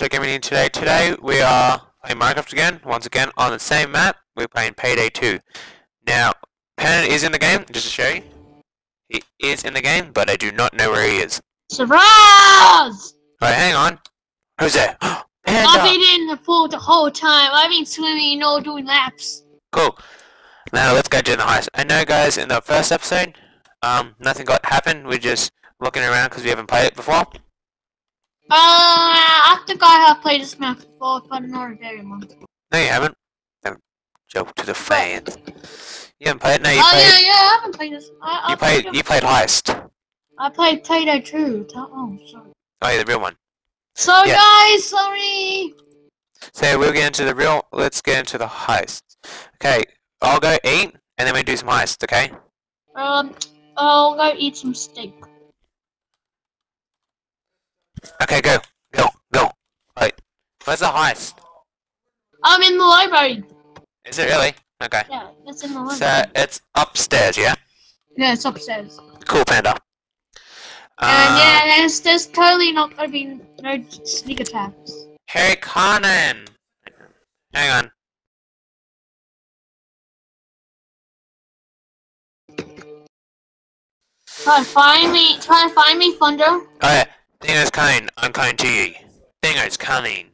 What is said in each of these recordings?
Nacho Gaming today. Today we are playing Minecraft again, once again on the same map. We're playing Payday 2. Now, Panda is in the game, just to show you. He is in the game, but I do not know where he is. Surprise! Alright, hang on. Who's there? I've been in the pool the whole time. I've been swimming, you know, doing laps. Cool. Now let's go to the heist. I know guys, in the first episode, um, nothing got happened. We're just looking around because we haven't played it before. Uh, I think I have played this map before, but not very long. No, you haven't. Joke to the fans. You haven't played it? No, you oh played. yeah, yeah, I haven't played this. I, I You played. Played, You played heist. I played Tato too. Oh, sorry. Oh, yeah, the real one. Sorry, Yeah. guys. Sorry. So we'll get into the real. Let's get into the heist. Okay, I'll go eat, and then we do some heist. Okay. Um, I'll go eat some steak. Okay, go, go, go. Wait, where's the heist? I'm in the library. Is it really? Okay. Yeah, it's in the library. So it's upstairs, yeah. yeah, it's upstairs. Cool, panda. and Uh, yeah, there's there's totally not gonna be no sneak attacks. Hey, Conan. Hang on. Try to find me. Try to find me, Thunder. Oh yeah, Dingo's coming. I'm coming to you. Dingo's coming.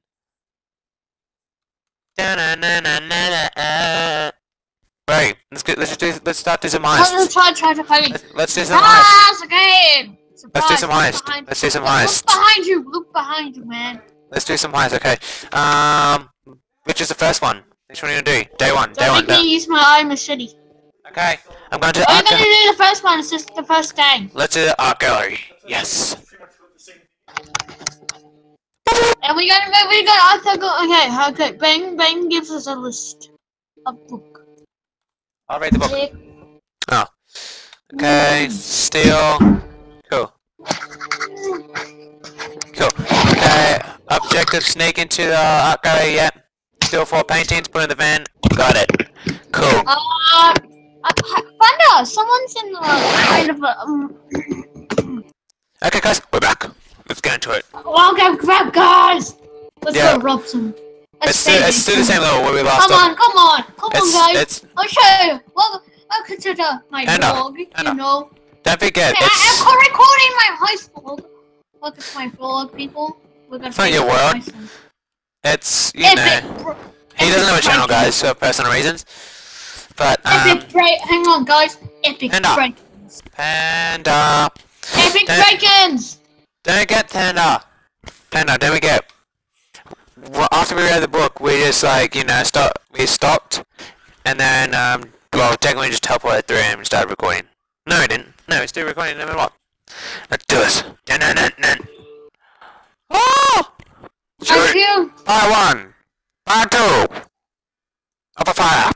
Right, let's get. Let's do. Let's start do some Try, heist. try, try to find me. Let's, let's do some heist. Ah, again. Let's do some Surprise, heist. Let's do some Look behind you. Look behind you, man. Let's do some heist. Okay. Um, which is the first one? Which one are you gonna do? Day one. Day Don't one. make me use my eye machete. Okay. I'm going to the I'm gonna do the first one. It's just the first day. Let's do the art gallery. Yes. And we're gonna go. We're gonna. I think. Okay. Okay. Bang. Bang gives us a list. A book. I'll read the book. Yeah. Okay. Steel. Cool. Cool. Okay. Objective: sneak into the art gallery. Yep. Steal four paintings. Put in the van. Got it. Cool. Uh, uh, Thunder, someone's in the kind of a. Um, Okay, guys. We're back. Let's get into it. welcome, grab guys. Let's Yeah. go rob some. Let's do, let's do the same level where we last Come on, come on, come It's, on, guys. it's, I'll show you. Welcome, welcome to the, my Anna, vlog. Anna. You know, don't forget, I, it's, I'm recording my high school. Welcome to my vlog, people. We're gonna It's not your world. it's, you Epic, know, he doesn't have a channel, break-ins. guys, for personal reasons. But, um, Epic break. Hang on, guys. Epic Anna. break. Panda, Epic That- break-ins. don't get Panda. Panda, don't get... Well, after we read the book, we just like, you know, stop, we stopped, and then, um, well, technically just teleported through him and started recording. No, we didn't. No, we're still recording no matter what. Let's do this. Dun, dun, dun, dun. Oh! Shoot. you. Fire one. Fire two. Upper fire.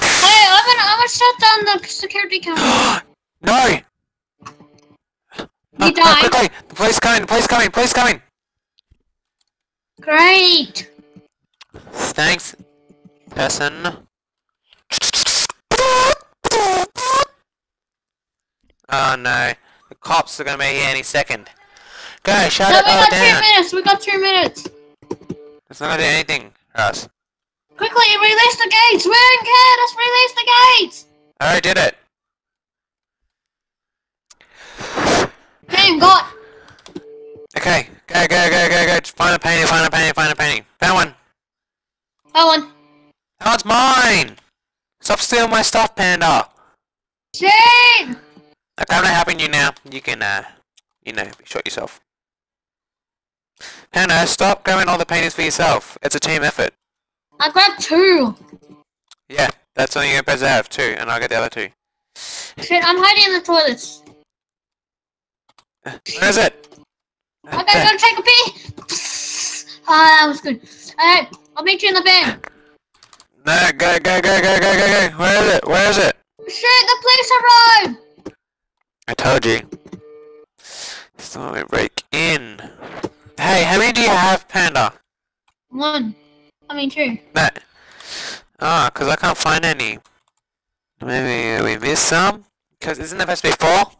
Hey, I'm gonna, I'm gonna shut down the security camera. no! No, died. quickly! The police coming, the police coming, the police coming! Great. Thanks, person. Oh no. The cops are gonna be here any second. Go, shut No, it we got two minutes. We got two minutes. It's not gonna do anything for us. Quickly, release the gates. We're in care. Let's release the gates. I already did it. Got. Okay, go, go, go, go, go. Find a painting, find a painting, find a painting. Found one. That one. That one's mine! Stop stealing my stuff, Panda! Shane. Okay, I'm not helping you now. You can, uh, you know, shot yourself. Panda, stop grabbing all the paintings for yourself. It's a team effort. I grabbed two. Yeah, that's only you're supposed to have, two, and I'll get the other two. Shit, I'm hiding in the toilets. Where is it? I gotta go take a pee. Ah, that was good. Alright, I'll meet you in the van. No, go, go, go, go, go, go, go. Where is it? Where is it? Shit, the police arrived. I told you. So we break in. Hey, how many do you have, Panda? One. I mean two. That. Ah, cause I can't find any. Maybe we missed some? Cause isn't there supposed to be four?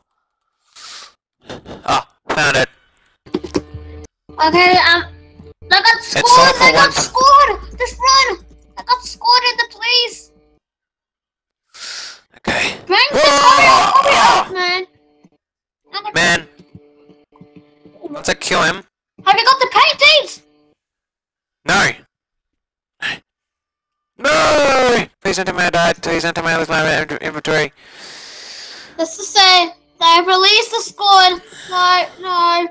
Found it. Okay, um, I got scored. I got scored. Just run. I got scored in the place! Okay. Bang, just hurry up, man. Man, once I kill him, Have you got the paintings? no. No! Please tell me I. Please don't tell me I lose my inventory. Let's just say they have released the squad. No, no.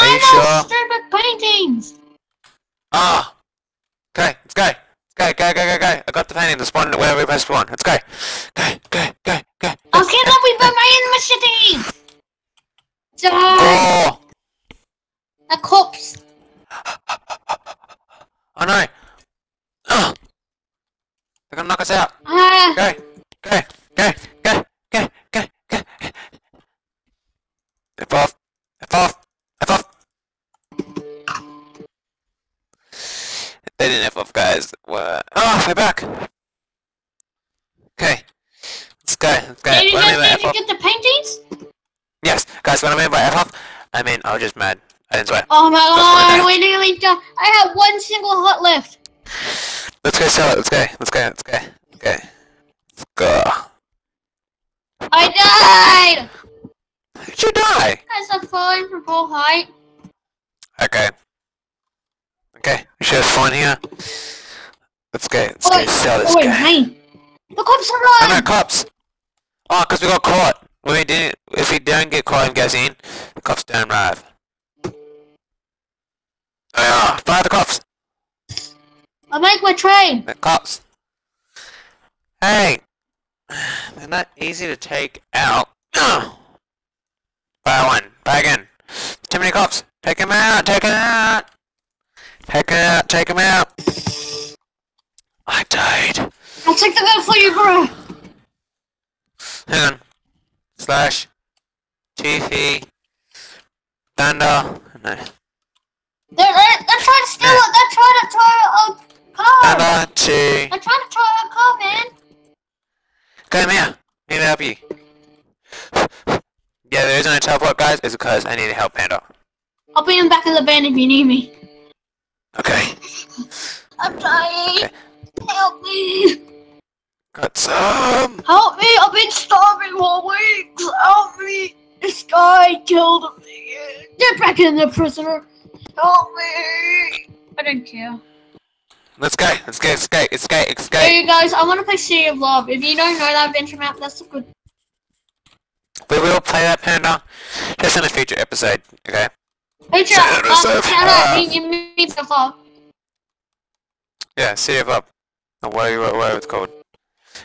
You sure? stupid paintings. Ah! Okay, let's go. Go, go, go, go, go. I got the painting to spawn where we're supposed to spawn. Let's go. Go, go, go, go. I cannot be by my machete. Die. Oh! A corpse. Oh no! They're gonna knock us out. Ah, Go! Go! Go! Go! Go! Go! Go! F off! F off! F off! They didn't F off, guys. What? Oh, they're back! Okay. Let's go. Let's go. did you What do I mean get, did you get the paintings? Yes, guys, what I mean by F off, I mean, I was just mad. I didn't swear. Oh my god, we nearly died. I have one single heart left. Let's go sell it. Let's go. Let's go. Let's go. Let's go. Let's go. I died. Did you die? Guys, I'm falling from full height. Okay. Okay. We should have fun here. Let's go. Let's go Oi, sell this Oi, guy. hey. The cops are Oh no, on. cops! Oh, cause we got caught. We didn't, if we don't get caught and goes in, the cops don't arrive. Ah, fire the cops! I make my train. The cops. Hey, they're not easy to take out. Fire one. Fire again. Too many cops. Take him out. Take him out. Take him out. Take him out. I died. I'll take the gun for you, bro. Hang on. Slash. TP. Thunder. No. They're, Come here. Need to help you. Yeah, the reason I teleport, guys, is because I need to help Panda. I'll be in the back of the van if you need me. Okay. I'm dying. Okay. Help me. Got some. Help me. I've been starving for weeks. Help me. This guy killed me. Get back in the prisoner. Help me. I don't care. Let's go. Let's go. Let's go. Let's go. Let's go. Hey, you guys, I want to play City of Love. If you don't know that adventure map, that's a good. We will play that Panda. Just in a future episode. Okay. Hey, City Um, Love. shout Ah. out. You, mean so far. Yeah. City of Up. Or whatever, whatever it's called.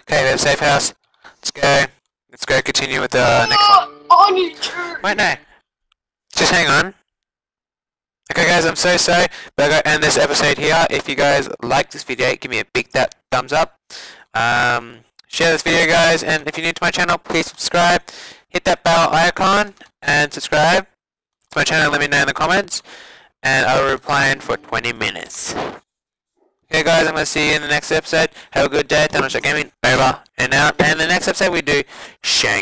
Okay. We have safe house. Let's go. Let's go. Continue with the next one. Wait, no. Just hang on. Okay guys, I'm so sorry, but I end this episode here. If you guys like this video, give me a big that thumbs up. Um, share this video guys, and if you're new to my channel, please subscribe. Hit that bell icon and subscribe to my channel, let me know in the comments. And I will reply in for 20 minutes. Okay guys, I'm gonna see you in the next episode. Have a good day. Thanos Gaming, over and out. And the next episode we do Shang